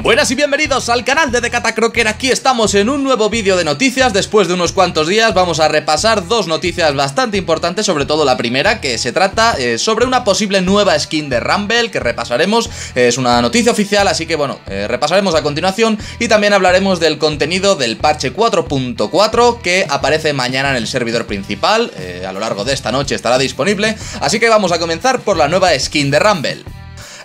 Buenas y bienvenidos al canal de Decata Crocker, aquí estamos en un nuevo vídeo de noticias, después de unos cuantos días vamos a repasar dos noticias bastante importantes, sobre todo la primera, que se trata eh, sobre una posible nueva skin de Rumble, que repasaremos, es una noticia oficial, así que bueno, eh, repasaremos a continuación, y también hablaremos del contenido del parche 4.4, que aparece mañana en el servidor principal, eh, a lo largo de esta noche estará disponible, así que vamos a comenzar por la nueva skin de Rumble.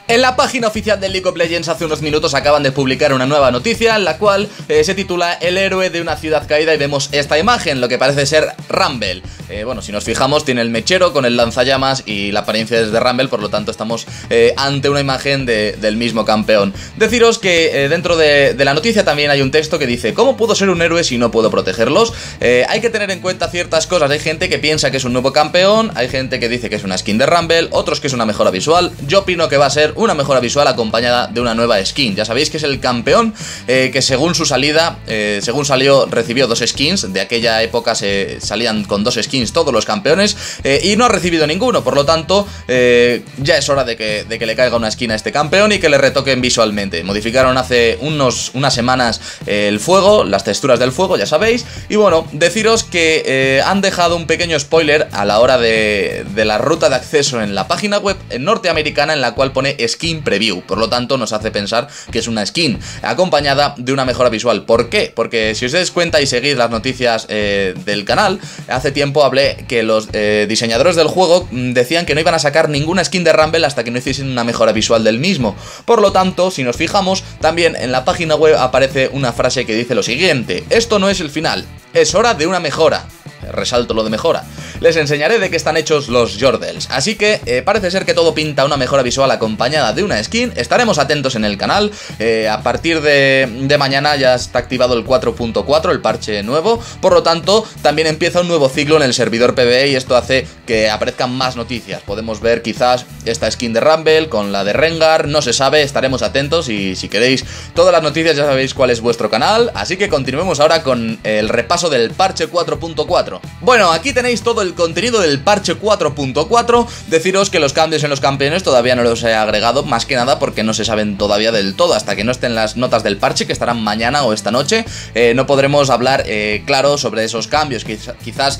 En la página oficial de League of Legends hace unos minutos acaban de publicar una nueva noticia en la cual eh, se titula El héroe de una ciudad caída y vemos esta imagen, lo que parece ser Rumble. Eh, bueno, si nos fijamos tiene el mechero con el lanzallamas y la apariencia es de Rumble, por lo tanto estamos eh, ante una imagen del mismo campeón. Deciros que dentro de, de, la noticia también hay un texto que dice ¿Cómo puedo ser un héroe si no puedo protegerlos? hay que tener en cuenta ciertas cosas, hay gente que piensa que es un nuevo campeón, hay gente que dice que es una skin de Rumble, otros que es una mejora visual, yo opino que va a ser una mejora visual acompañada de una nueva skin. Ya sabéis que es el campeón eh, que según su salida, eh, según salió, recibió dos skins. De aquella época se salían con dos skins todos los campeones eh, y no ha recibido ninguno. Por lo tanto, ya es hora de que, de que, le caiga una skin a este campeón y que le retoquen visualmente. Modificaron hace unos, unas semanas el fuego, las texturas del fuego, ya sabéis. Y bueno, deciros que han dejado un pequeño spoiler a la hora de, de la ruta de acceso en la página web norteamericana en la cual pone skin preview, por lo tanto nos hace pensar que es una skin acompañada de una mejora visual. ¿Por qué? Porque si os dais cuenta y seguís las noticias eh, del canal, hace tiempo hablé que los eh, diseñadores del juego mm, decían que no iban a sacar ninguna skin de Rumble hasta que no hiciesen una mejora visual del mismo. Por lo tanto, si nos fijamos, también en la página web aparece una frase que dice lo siguiente, esto no es el final, es hora de una mejora resalto lo de mejora. Les enseñaré de qué están hechos los Jordels. Así que eh, parece ser que todo pinta una mejora visual acompañada de una skin. Estaremos atentos en el canal. Eh, a partir de, de, mañana ya está activado el 4.4, el parche nuevo. Por lo tanto, también empieza un nuevo ciclo en el servidor PvE y esto hace que aparezcan más noticias. Podemos ver quizás esta skin de Rumble con la de Rengar. No se sabe, estaremos atentos y si queréis todas las noticias ya sabéis cuál es vuestro canal. Así que continuemos ahora con el repaso del parche 4.4. Bueno, aquí tenéis todo el contenido del parche 4.4. Deciros que los cambios en los campeones todavía no los he agregado, más que nada porque no se saben todavía del todo. Hasta que no estén las notas del parche, que estarán mañana o esta noche, eh, no podremos hablar eh, claro sobre esos cambios. Quizás,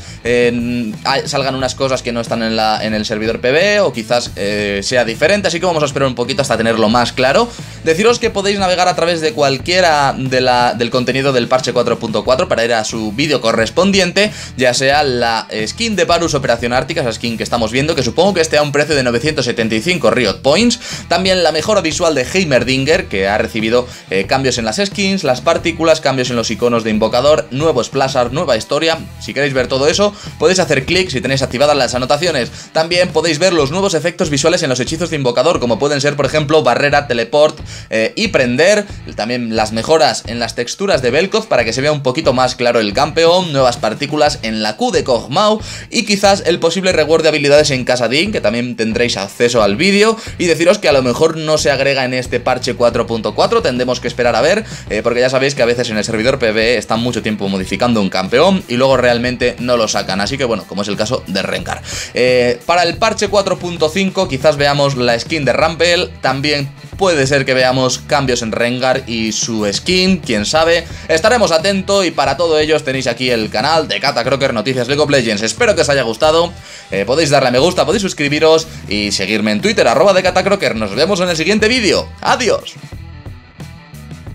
salgan unas cosas que no están en, el servidor PB o quizás eh, sea diferente, así que vamos a esperar un poquito hasta tenerlo más claro. Deciros que podéis navegar a través de cualquiera del contenido del parche 4.4 para ir a su vídeo correspondiente ya sea la skin de Varus Operación Ártica, esa skin que estamos viendo, que supongo que esté a un precio de 975 Riot Points, también la mejora visual de Heimerdinger, que ha recibido eh, cambios en las skins, las partículas, cambios en los iconos de invocador, nuevo splash nueva historia, si queréis ver todo eso, podéis hacer clic si tenéis activadas las anotaciones, también podéis ver los nuevos efectos visuales en los hechizos de invocador, como pueden ser, por ejemplo, barrera, teleport eh, y prender, también las mejoras en las texturas de Velkoz para que se vea un poquito más claro el campeón, nuevas partículas en la Q de Kog'Maw y quizás el posible reward de habilidades en Casadin, que también tendréis acceso al vídeo, y deciros que a lo mejor no se agrega en este parche 4.4, tendremos que esperar a ver, eh, porque ya sabéis que a veces en el servidor PvE están mucho tiempo modificando un campeón y luego realmente no lo sacan, así que bueno, como es el caso de Rengar. Eh, para el parche 4.5 quizás veamos la skin de Rampel, también puede ser que veamos cambios en Rengar y su skin, quién sabe. Estaremos atentos y para todo ello tenéis aquí el canal de Kata Crocker Noticias League of Legends. Espero que os haya gustado. Eh, podéis darle a me gusta, podéis suscribiros y seguirme en Twitter, arroba de Kata Crocker. Nos vemos en el siguiente vídeo. ¡Adiós!